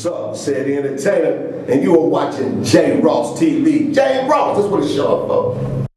Said the Entertainer, and you are watching Jay Ross TV. Jay Ross, that's what it's short for.